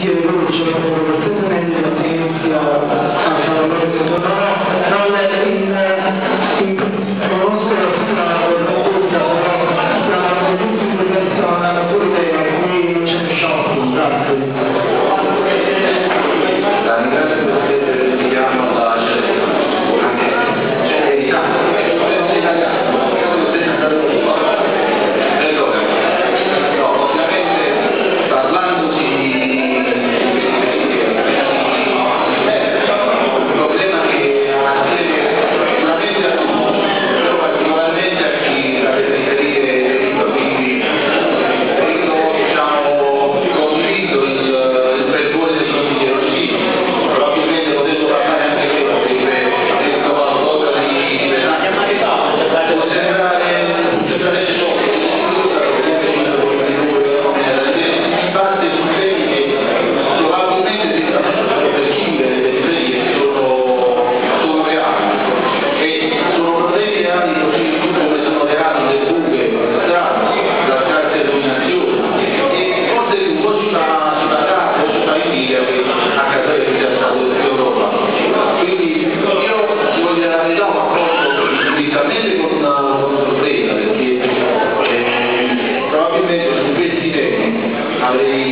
sia veloce proprio perfettamente la silenzia Maria.